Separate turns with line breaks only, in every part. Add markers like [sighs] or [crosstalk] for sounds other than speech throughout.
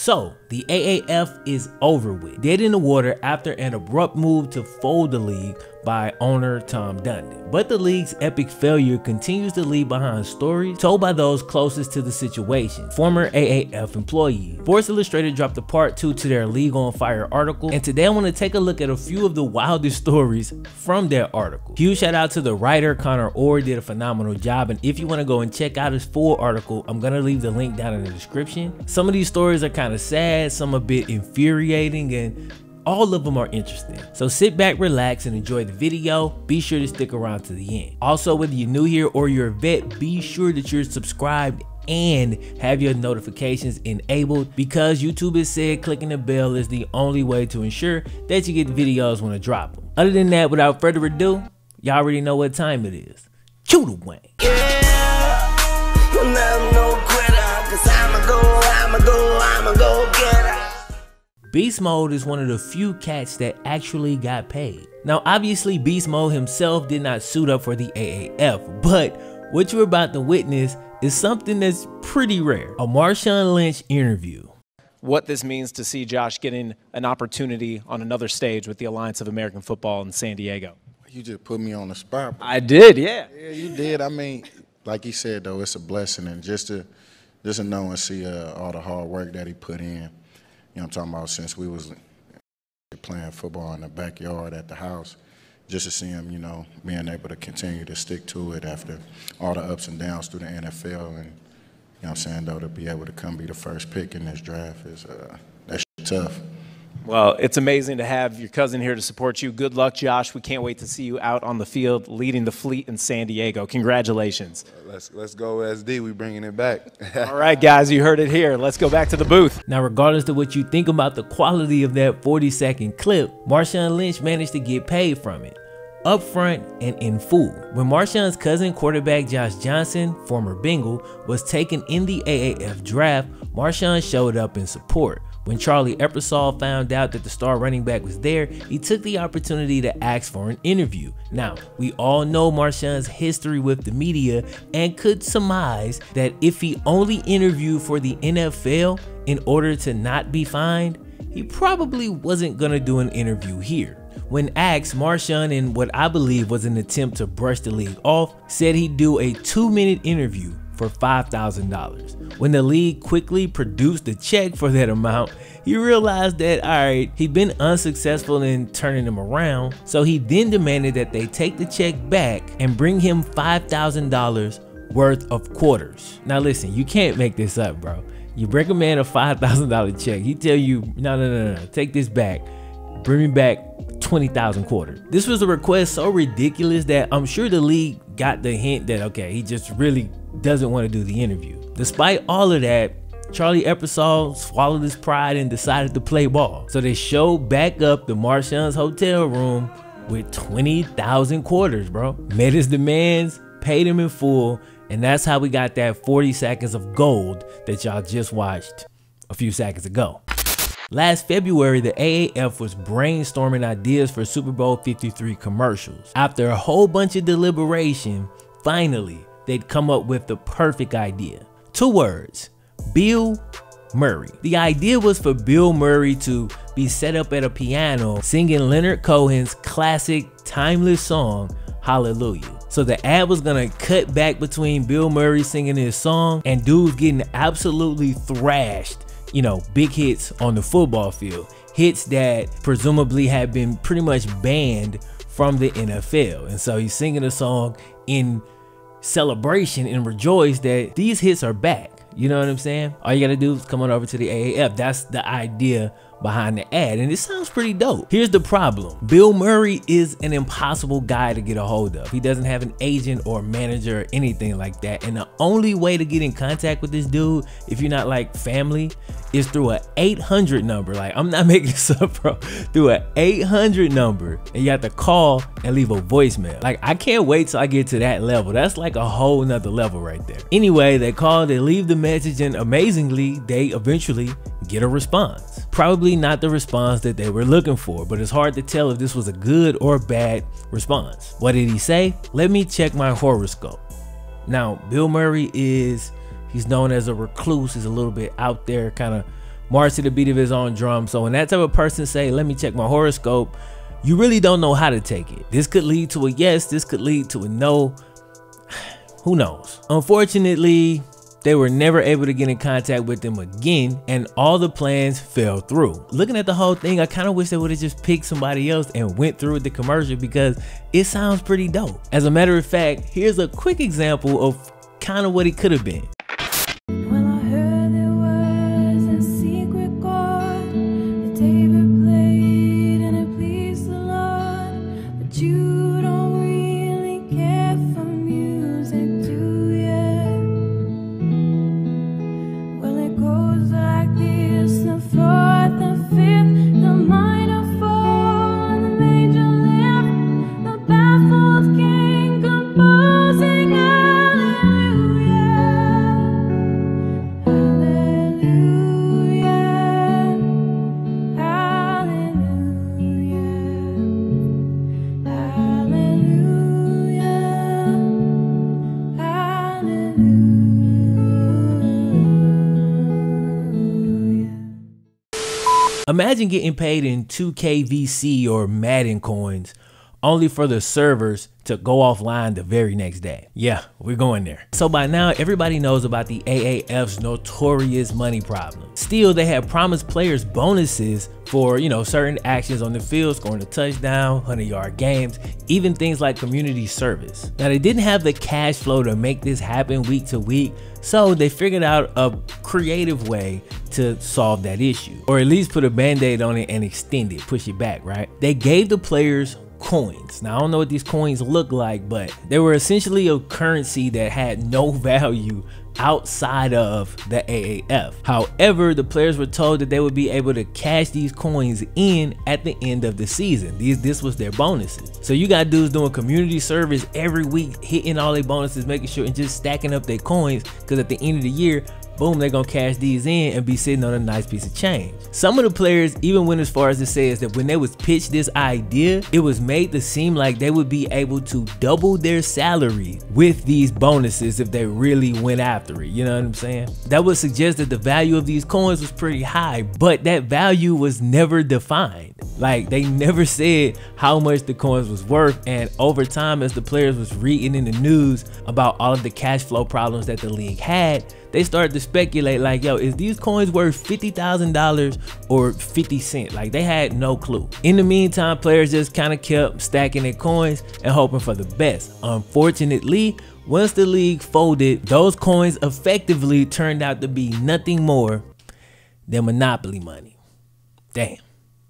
So, the AAF is over with, dead in the water after an abrupt move to fold the league by owner Tom Dundon. But the league's epic failure continues to leave behind stories told by those closest to the situation, former AAF employees. Sports Illustrated dropped a part 2 to their League on Fire article, and today I want to take a look at a few of the wildest stories from that article. Huge shout out to the writer Connor Orr did a phenomenal job, and if you want to go and check out his full article, I'm going to leave the link down in the description. Some of these stories are kind of sad, some a bit infuriating, and all of them are interesting. So sit back, relax, and enjoy the video. Be sure to stick around to the end. Also, whether you're new here or you're a vet, be sure that you're subscribed and have your notifications enabled because YouTube has said clicking the bell is the only way to ensure that you get videos when I drop them. Other than that, without further ado, y'all already know what time it is. Chew the wang. Beast Mode is one of the few cats that actually got paid. Now obviously Beast Mode himself did not suit up for the AAF, but what you're about to witness is something that's pretty rare. A Marshawn Lynch interview.
What this means to see Josh getting an opportunity on another stage with the Alliance of American Football in San Diego.
You just put me on the spot.
I did, yeah.
Yeah, you did. I mean, like you said though, it's a blessing, and just to just to know and see uh, all the hard work that he put in you know I'm talking about, since we was playing football in the backyard at the house, just to see him, you know, being able to continue to stick to it after all the ups and downs through the NFL and, you know I'm saying, though, to be able to come be the first pick in this draft is, uh, that's tough.
Well, it's amazing to have your cousin here to support you. Good luck, Josh. We can't wait to see you out on the field leading the fleet in San Diego. Congratulations.
Let's let's go SD. We bringing it back. [laughs]
All right, guys, you heard it here. Let's go back to the booth.
Now, regardless of what you think about the quality of that 40 second clip, Marshawn Lynch managed to get paid from it upfront and in full. When Marshawn's cousin quarterback Josh Johnson, former Bengal, was taken in the AAF draft, Marshawn showed up in support. When Charlie Ebersol found out that the star running back was there, he took the opportunity to ask for an interview. Now, we all know Marshawn's history with the media and could surmise that if he only interviewed for the NFL in order to not be fined, he probably wasn't gonna do an interview here. When asked, Marshawn, in what I believe was an attempt to brush the league off, said he'd do a two minute interview for $5,000. When the league quickly produced a check for that amount, he realized that, alright, he'd been unsuccessful in turning them around, so he then demanded that they take the check back and bring him $5,000 worth of quarters. Now listen, you can't make this up, bro. You bring a man a $5,000 check, he tell you, no, no, no, no, take this back, bring me back 20,000 quarters. This was a request so ridiculous that I'm sure the league got the hint that, okay, he just really doesn't want to do the interview. Despite all of that, Charlie Ebersol swallowed his pride and decided to play ball. So they showed back up the Marshawn's hotel room with 20,000 quarters, bro. Made his demands, paid him in full, and that's how we got that 40 seconds of gold that y'all just watched a few seconds ago. Last February, the AAF was brainstorming ideas for Super Bowl 53 commercials. After a whole bunch of deliberation, finally, they'd come up with the perfect idea. Two words, Bill Murray. The idea was for Bill Murray to be set up at a piano singing Leonard Cohen's classic timeless song, Hallelujah. So the ad was gonna cut back between Bill Murray singing his song and dudes getting absolutely thrashed, you know, big hits on the football field. Hits that presumably had been pretty much banned from the NFL. And so he's singing a song in celebration and rejoice that these hits are back. You know what I'm saying? All you gotta do is come on over to the AAF. That's the idea behind the ad and it sounds pretty dope. Here's the problem. Bill Murray is an impossible guy to get a hold of. He doesn't have an agent or manager or anything like that. And the only way to get in contact with this dude, if you're not like family, is through a 800 number. Like I'm not [laughs] making this up, bro. Through a 800 number and you have to call and leave a voicemail. Like I can't wait till I get to that level. That's like a whole nother level right there. Anyway, they call, they leave the message and amazingly, they eventually get a response. Probably not the response that they were looking for, but it's hard to tell if this was a good or bad response. What did he say? Let me check my horoscope. Now, Bill Murray is, he's known as a recluse. He's a little bit out there, kind of march to the beat of his own drum. So when that type of person say, let me check my horoscope, you really don't know how to take it. This could lead to a yes, this could lead to a no. [sighs] Who knows? Unfortunately, they were never able to get in contact with them again, and all the plans fell through. Looking at the whole thing, I kind of wish they would have just picked somebody else and went through with the commercial because it sounds pretty dope. As a matter of fact, here's a quick example of kind of what it could have been. Imagine getting paid in 2KVC or Madden coins only for the servers to go offline the very next day. Yeah, we're going there. So by now, everybody knows about the AAF's notorious money problem. Still, they have promised players bonuses for, you know, certain actions on the field, scoring a touchdown, 100 yard games, even things like community service. Now, they didn't have the cash flow to make this happen week to week, so they figured out a creative way to solve that issue, or at least put a band-aid on it and extend it, push it back, right? They gave the players coins. Now, I don't know what these coins look like, but they were essentially a currency that had no [laughs] value outside of the AAF. However, the players were told that they would be able to cash these coins in at the end of the season. These this was their bonuses. So you got dudes doing community service every week, hitting all their bonuses, making sure and just stacking up their coins because at the end of the year, boom, they're gonna cash these in and be sitting on a nice piece of change. Some of the players even went as far as to say is that when they was pitched this idea, it was made to seem like they would be able to double their salary with these bonuses if they really went after it. You know what I'm saying? That would suggest that the value of these coins was pretty high, but that value was never defined. Like they never said how much the coins was worth. And over time, as the players was reading in the news about all of the cash flow problems that the league had, they started to speculate like, yo, is these coins worth $50,000 or 50 cent? Like they had no clue. In the meantime, players just kind of kept stacking their coins and hoping for the best. Unfortunately, once the league folded, those coins effectively turned out to be nothing more than monopoly money. Damn.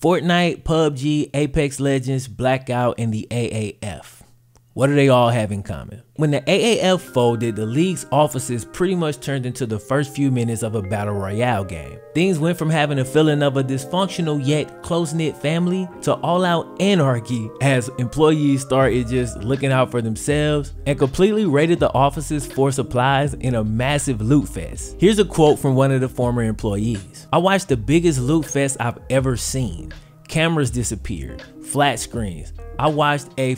Fortnite, PUBG, Apex Legends, Blackout, and the AAF. What do they all have in common? When the AAF folded, the league's offices pretty much turned into the first few minutes of a battle royale game. Things went from having a feeling of a dysfunctional yet close-knit family to all-out anarchy as employees started just looking out for themselves and completely raided the offices for supplies in a massive loot fest. Here's a quote from one of the former employees. I watched the biggest loot fest I've ever seen. Cameras disappeared, flat screens. I watched a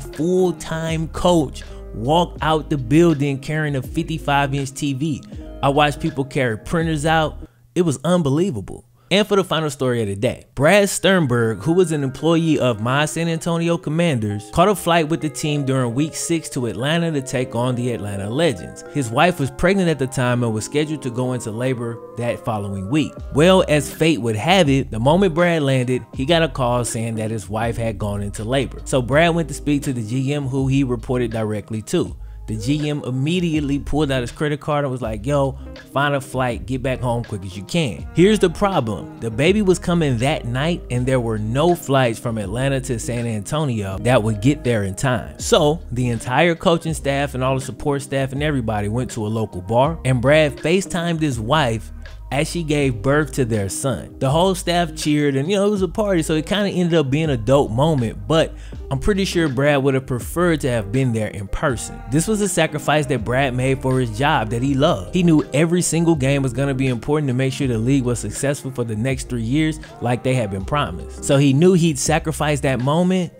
full-time coach walk out the building carrying a 55 inch TV. I watched people carry printers out. It was unbelievable. And for the final story of the day, Brad Sternberg, who was an employee of my San Antonio Commanders, caught a flight with the team during week six to Atlanta to take on the Atlanta Legends. His wife was pregnant at the time and was scheduled to go into labor that following week. Well, as fate would have it, the moment Brad landed, he got a call saying that his wife had gone into labor. So Brad went to speak to the GM who he reported directly to. The GM immediately pulled out his credit card and was like, yo, find a flight, get back home quick as you can. Here's the problem. The baby was coming that night and there were no flights from Atlanta to San Antonio that would get there in time. So the entire coaching staff and all the support staff and everybody went to a local bar and Brad FaceTimed his wife as she gave birth to their son. The whole staff cheered and you know it was a party so it kind of ended up being a dope moment but I'm pretty sure Brad would have preferred to have been there in person. This was a sacrifice that Brad made for his job that he loved. He knew every single game was going to be important to make sure the league was successful for the next three years like they had been promised. So he knew he'd sacrifice that moment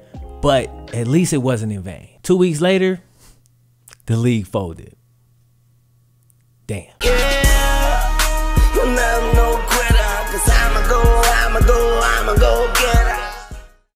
but at least it wasn't in vain. Two weeks later, the league folded. Damn.